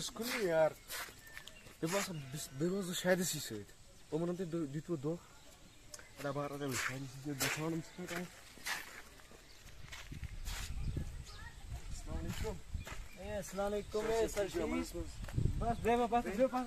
seconde jaar. Dit was, dit was de scheidensies uit. Op een moment duwt het door. En daar waren de scheidensies uit. Dat is wel een schat aan. Dus. Assalamu alaikum.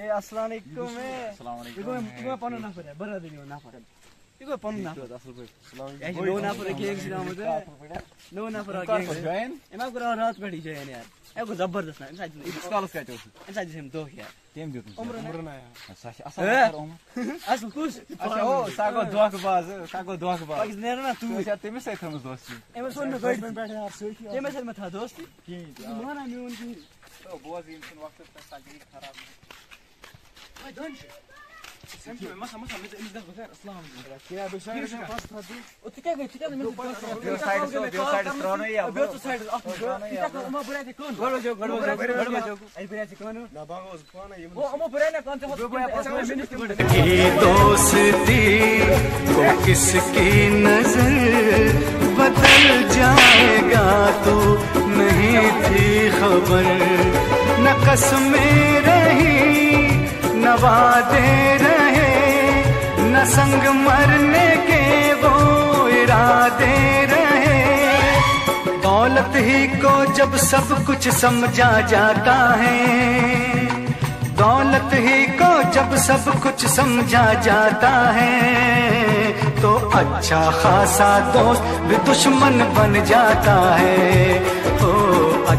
ए अस्सलाम वालेकुम ए अस्सलाम वालेकुम। Eco पन ना परे बरा दिनु ना परे इको पन ना परे baik. Selamat. ए नो ना परे के एक सिना मते नो ना परे के एमा कुरा रात बैठी छ यार एको ज़बरदस्त ना inside Skalas kæti þessu. Inside sem दोख यार diyor musun? Umur na ya. Saçı Eh? asal olma. असल खुश Aşağı o sago duak bazı. Sago duak bazı. पाकिस नेर ना तू Tu ya temiz saytımız dostu. एमा सुन में गइड एमा से में था दोस्त Kim? माना में उनकी O boğaz insin vakti saçı दोस्ती को किसकी नज़र बदल जाएगा तो नहीं थी खबर न कसमेरा न वादे रहे, न संग मरने के वो इरादे रहे। दौलत ही को जब सब कुछ समझा जाता है, दौलत ही को जब सब कुछ समझा जाता है तो अच्छा खासा दोस्त भी दुश्मन बन जाता है। ओ और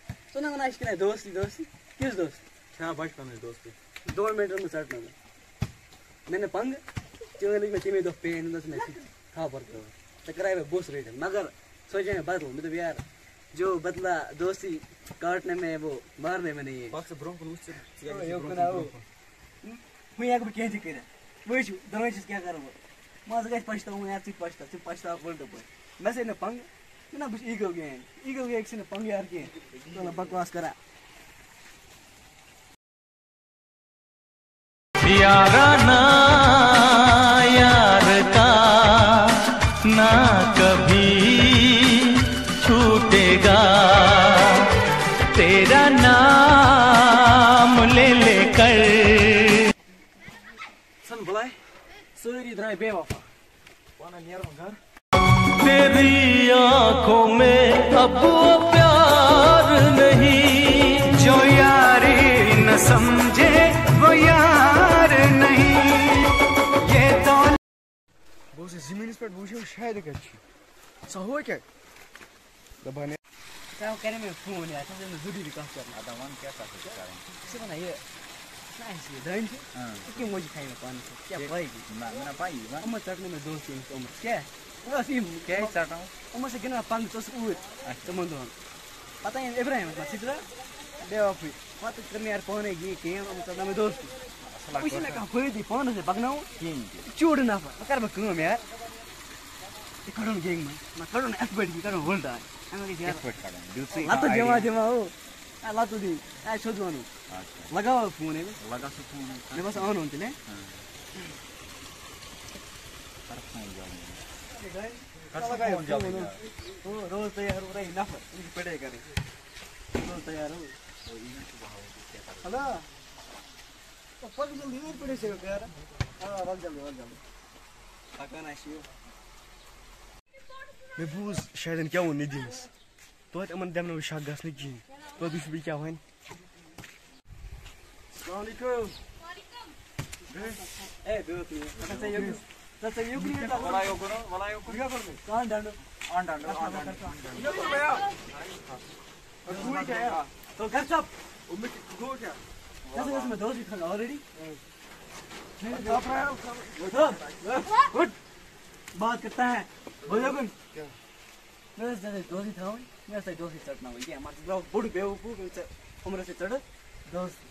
सुना ना इसके दोस्ती दोस्ती। किस दोस्त? क्या बचपन है दोस्त. दो मीटर में चढ़ना मैं मैंने पंग चोली में तिमी दो पेन दस में था पर तो। टकराए में बोस रही थे। मगर सोचे मैं बदलूं मैं तो यार जो बदला दोस्ती काटने में वो मारने में नहीं है। Bak bronco nu se. यो कुरा हो मैं यहाँ को क्या जी करे? वही छु दोनों चीज़ क्या करूँ मैं जगह पछता हूँ यार तू पछता तू पछता बोल दो मैं से न पंग मैं ना कुछ ईगो गेम ईगो गेम से न पंग यार के तो ना बकवास करा यारा ना यार का ना कभी छूटेगा तेरा नाम ले लेकर सन बुलाए सोरी द्राय बेवफा Pana niar magar. तेरी आँखों में अब वो प्यार नहीं जो यारी न समझे वो यार नहीं ये दौलत Bos is ziminis per bujo shaide kachi. Sa hoy kya? Da bane. क्या करे मैं फ़ोन यार तो मैं जुड़ी विकास करना Adam wan kya sakit sekarang? से बना ये नाइस ये थे क्यों मुझे खाएगा पानी क्या पाएगी Nah, mana pai, man? उम्र में दोस्त हैं उम्र क्या है बस ये क्या है Kaya sarang. उम्र से गिना पंग तो उठ teman tuh pata yang Ibrahim mas Citra dia apa mata kerni air pohon lagi kian om tanda me dost Wis nak kau di pohon se bagnau Kim. चूड़ ना पा कर बकूं यार ये करोन गेंग में ना करोन एफ़ बैठ की करोन होल्ड है हमें यार Expert kadang. Duty. ना तो जमा जमा हो ल तु दी आ सोध्नु अनु लगाऊ फ़ोन हेर्नु लगा सो फ़ोन फ़ोन जाऊ रोज तयार हो रही नफर इनकी पढ़ाई करे रोज तयार हो हेलो तो पग जल्दी नहीं पड़े से यार हां वग जल्दी वग जल्दी पका ना Shiv Mă buz, și ai chiar un nedins. Tot am îndemnă și agas ne gin. Tot duși bi chiar hain. दे क्या है तो सब Omme, go क्या? मैं दो ही खा ऑलरेडी नहीं आप रहा हूँ गुड बात करता है बोलो कौन मैं जैसे दो ही था मैं से दो ही चढ़ना हुई क्या हमारे बुढ़ बेवकूफ़ उम्र से चढ़ दोस्त हो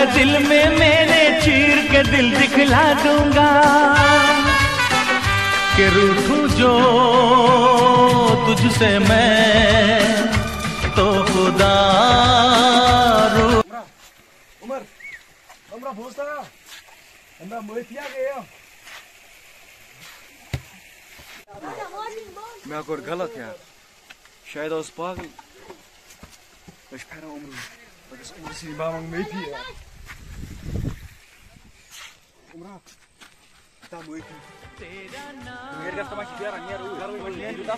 है दिल में मेरे चीर के दिल दिखला दूँगा। कि रूठूं जो तुझसे मैं तो खुदा रू उमर हमरा भोसता हमरा गए मैं गलत यार शायद उस पागल। फेरा उम्र बस उम्र से बाबा में थी यार उम्र ता हो ता है ता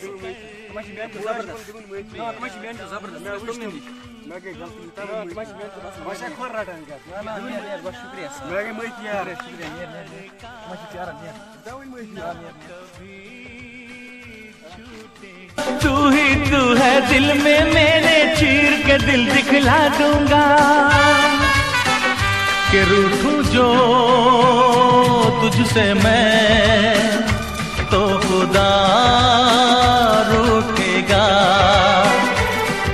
तू ही तू है दिल में मेरे चीर के दिल दिखला दूँगा कि रूठूं जो तुझसे मैं तो खुदा रोकेगा।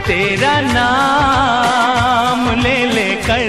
तेरा नाम ले लेकर